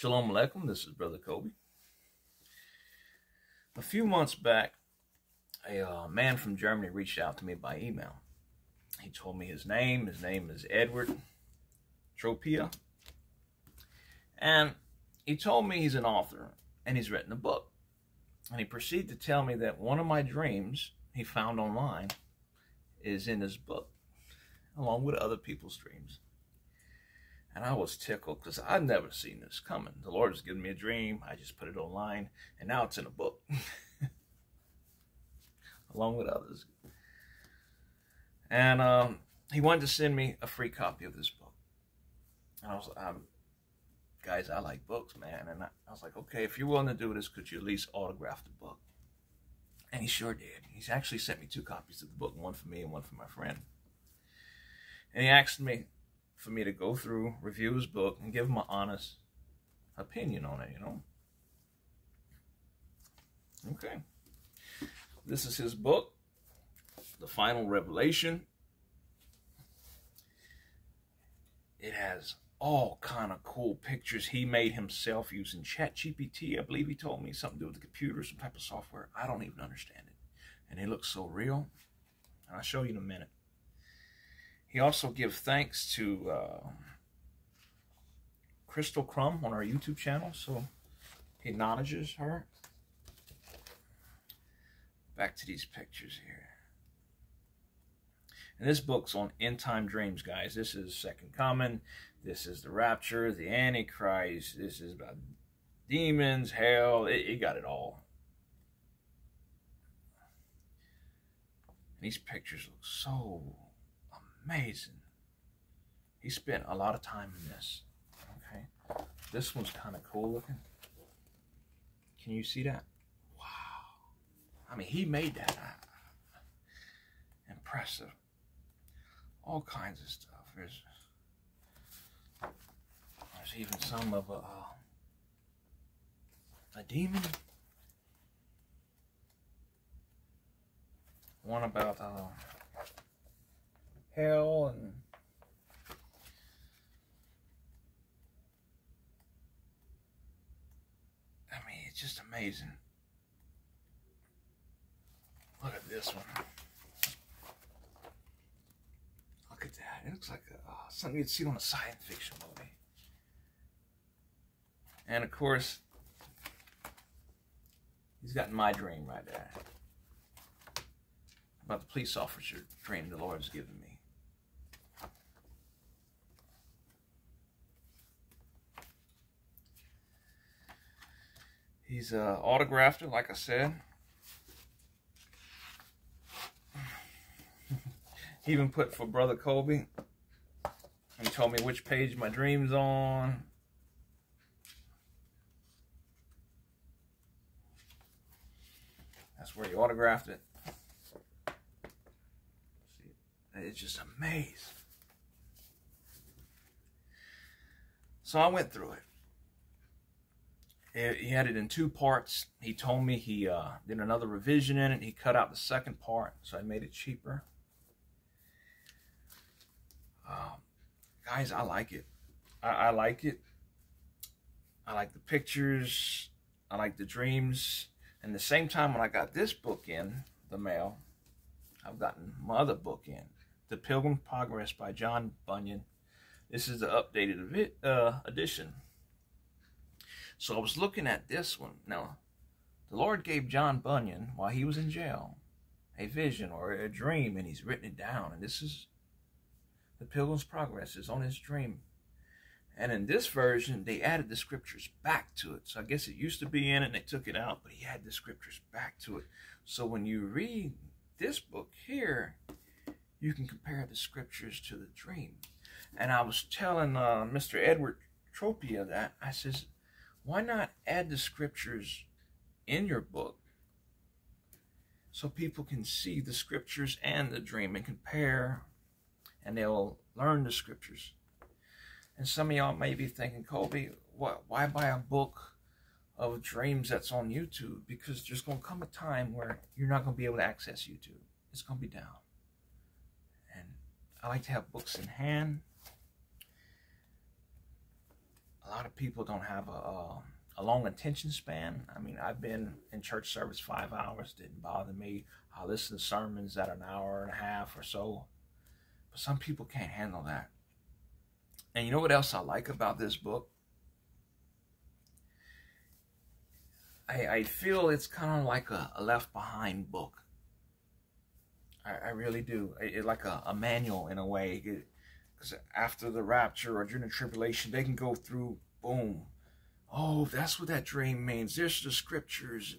Shalom Aleichem, this is Brother Colby. A few months back, a uh, man from Germany reached out to me by email. He told me his name. His name is Edward Tropea. And he told me he's an author and he's written a book. And he proceeded to tell me that one of my dreams he found online is in his book, along with other people's dreams. And I was tickled because I'd never seen this coming. The Lord has given me a dream. I just put it online, and now it's in a book, along with others. And um, he wanted to send me a free copy of this book. And I was, like, guys, I like books, man. And I, I was like, okay, if you're willing to do this, could you at least autograph the book? And he sure did. He's actually sent me two copies of the book, one for me and one for my friend. And he asked me, for me to go through, review his book, and give him an honest opinion on it, you know? Okay. This is his book, The Final Revelation. It has all kind of cool pictures he made himself using ChatGPT. I believe he told me something to do with the computer, some type of software. I don't even understand it. And it looks so real. And I'll show you in a minute. He also gives thanks to uh, Crystal Crumb on our YouTube channel, so he acknowledges her. Back to these pictures here. And this book's on end time dreams, guys. This is Second Coming. This is the Rapture, the Antichrist. This is about demons, hell. It, it got it all. These pictures look so amazing. He spent a lot of time in this. Okay. This one's kind of cool looking. Can you see that? Wow. I mean, he made that. Impressive. All kinds of stuff. There's, there's even some of a, uh, a demon. One about uh, hell and I mean, it's just amazing. Look at this one. Look at that. It looks like a, uh, something you'd see on a science fiction movie. And of course, he's got my dream right there. About the police officer dream the Lord's given me. He's uh, autographed it, like I said. he even put for Brother Colby. He told me which page my dream's on. That's where he autographed it. It's just amazing. So I went through it he had it in two parts. He told me he uh, did another revision in it. He cut out the second part, so I made it cheaper. Um, guys, I like it. I, I like it. I like the pictures. I like the dreams. And the same time when I got this book in the mail, I've gotten my other book in, The Pilgrim Progress by John Bunyan. This is the updated uh, edition. So I was looking at this one. Now, the Lord gave John Bunyan, while he was in jail, a vision or a dream, and he's written it down. And this is the Pilgrim's Progress is on his dream. And in this version, they added the scriptures back to it. So I guess it used to be in it and they took it out, but he had the scriptures back to it. So when you read this book here, you can compare the scriptures to the dream. And I was telling uh, Mr. Edward Tropea that, I says, why not add the scriptures in your book so people can see the scriptures and the dream and compare and they'll learn the scriptures. And some of y'all may be thinking, Colby, what, why buy a book of dreams that's on YouTube? Because there's going to come a time where you're not going to be able to access YouTube. It's going to be down. And I like to have books in hand a lot of people don't have a, a, a long attention span. I mean, I've been in church service five hours, didn't bother me. I listen to sermons at an hour and a half or so. But some people can't handle that. And you know what else I like about this book? I, I feel it's kind of like a, a, left behind book. I, I really do. It, it like a, a, manual in a way. Because after the rapture or during the tribulation, they can go through, boom. Oh, that's what that dream means. There's the scriptures.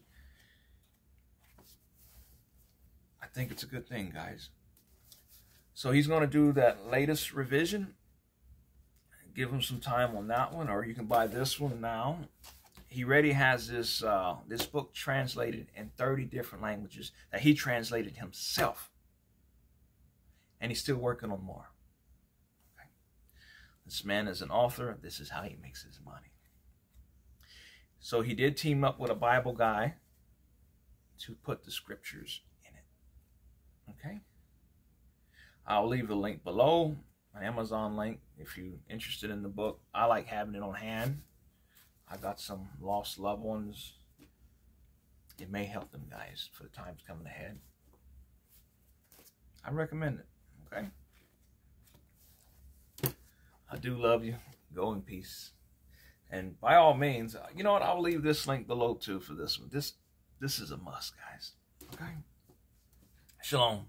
I think it's a good thing, guys. So he's going to do that latest revision. Give him some time on that one, or you can buy this one now he already has this uh, this book translated in 30 different languages that he translated himself. And he's still working on more. This man is an author. This is how he makes his money. So he did team up with a Bible guy to put the scriptures in it. Okay. I'll leave the link below, an Amazon link, if you're interested in the book. I like having it on hand I got some lost loved ones. It may help them guys for the times coming ahead. I recommend it. Okay. I do love you. Go in peace. And by all means, uh, you know what? I'll leave this link below too for this one. This this is a must, guys. Okay. Shalom.